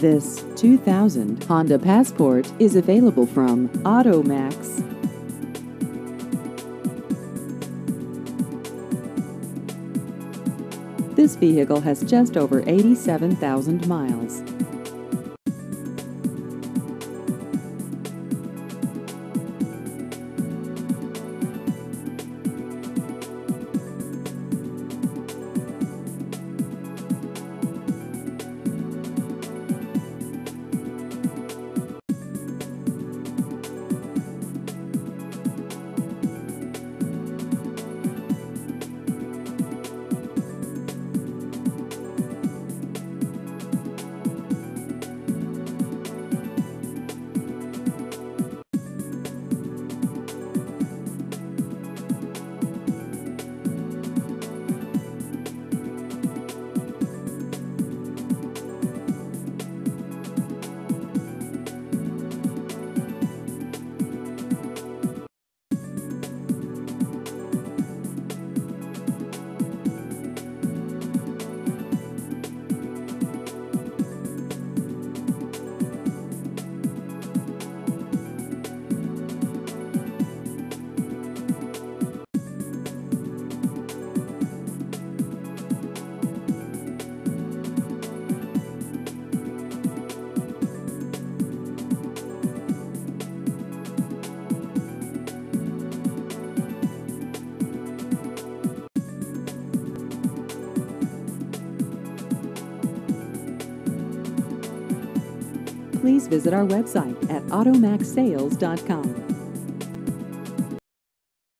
This 2000 Honda Passport is available from Auto Maxx. This vehicle has just over 87,000 miles. Please visit our website at automaxxsales.com.